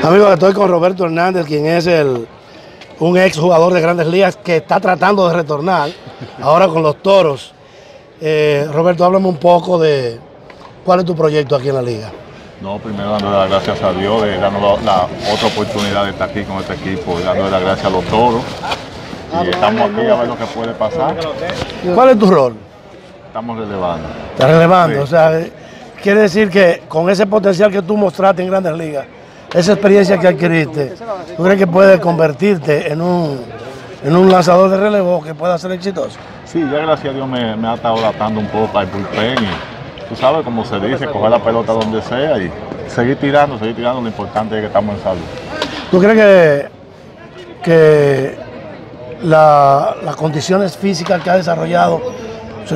Amigo, estoy con Roberto Hernández, quien es el, un ex jugador de grandes ligas que está tratando de retornar ahora con los toros. Eh, Roberto, háblame un poco de cuál es tu proyecto aquí en la liga. No, primero dándole las gracias a Dios de darnos la, otra oportunidad de estar aquí con este equipo, dándole las gracias a los toros. Y estamos aquí a ver lo que puede pasar. ¿Cuál es tu rol? Estamos relevando. Está relevando, o sea, quiere decir que con ese potencial que tú mostraste en grandes ligas, esa experiencia que adquiriste, ¿tú crees que puede convertirte en un, en un lanzador de relevo que pueda ser exitoso? Sí, ya gracias a Dios me, me ha estado adaptando un poco al bullpen y tú sabes, como se dice, coger la pelota donde sea y seguir tirando, seguir tirando, lo importante es que estamos en salud. ¿Tú crees que, que la- las condiciones físicas que ha desarrollado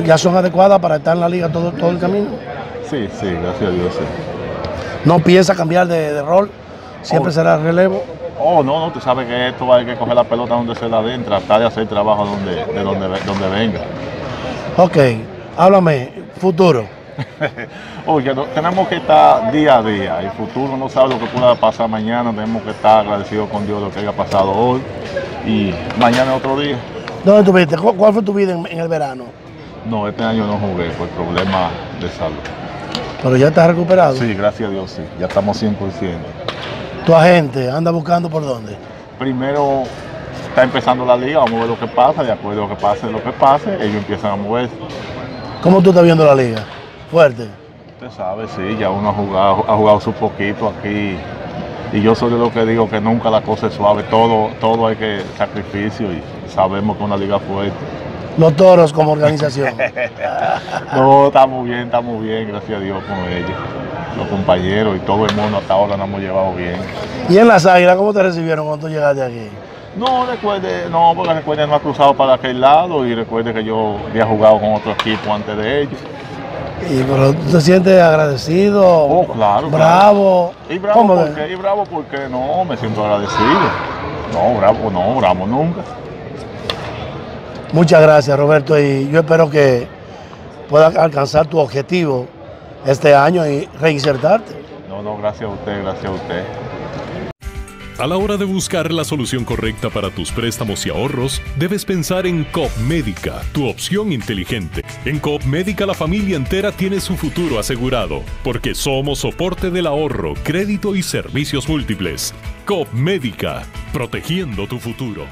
ya son adecuadas para estar en la liga todo, todo el camino? Sí, sí, gracias a Dios, sí. ¿No piensa cambiar de, de rol? ¿Siempre Oh. será relevo? Oh, no, no, tú sabes que esto hay que coger la pelota donde se la den, tratar de hacer trabajo donde, de donde, donde venga. Ok, háblame, futuro. Oye, no- tenemos que estar día a día. El futuro no sabe lo que pueda pasar mañana. Tenemos que estar agradecidos con Dios de lo que haya pasado hoy. Y mañana es otro día. ¿Dónde estuviste? ¿Cu- ¿Cuál fue tu vida en, en el verano? No, este año no jugué por problemas de salud. Pero ya estás recuperado. Sí, gracias a Dios, sí. Ya estamos 100%. Tu agente anda buscando por dónde. Primero está empezando la liga, vamos a ver lo que pasa. De acuerdo a lo que pase, lo que pase, ellos empiezan a moverse. ¿Cómo tú estás viendo la liga? Fuerte. Usted sabe, sí, ya uno ha jugado, ha jugado su poquito aquí. Y yo soy de lo que digo que nunca la cosa es suave, todo, todo hay que sacrificio y sabemos que es una liga fuerte. Los toros como organización. No, estamos bien, estamos bien, gracias a Dios con ellos, los compañeros y todo el mundo hasta ahora nos hemos llevado bien. ¿Y en las águilas cómo te recibieron cuando tú llegaste aquí? No, recuerde, no, porque recuerde no ha cruzado para aquel lado y recuerde que yo había jugado con otro equipo antes de ellos. Y, pero tú te sientes agradecido, Oh, claro, bravo. ¿Y bravo ¿Cómo por qué? ¿Y bravo por qué? No, me siento agradecido. No, bravo, no, bravo nunca. Muchas gracias, Roberto, y yo espero que puedas alcanzar tu objetivo este año y reinsertarte. No, no, gracias a usted, gracias a usted. A la hora de buscar la solución correcta para tus préstamos y ahorros, debes pensar en COP Médica, tu opción inteligente. En COP Médica la familia entera tiene su futuro asegurado, porque somos soporte del ahorro, crédito y servicios múltiples. COP Médica, protegiendo tu futuro.